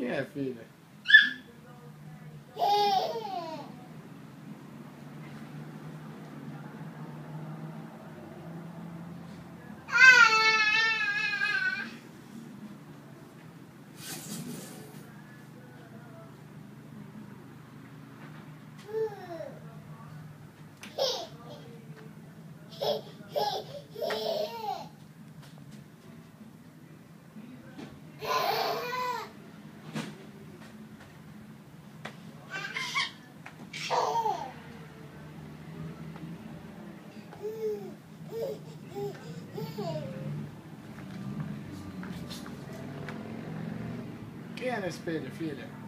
Quem é, filha? Quem é no espelho, filha?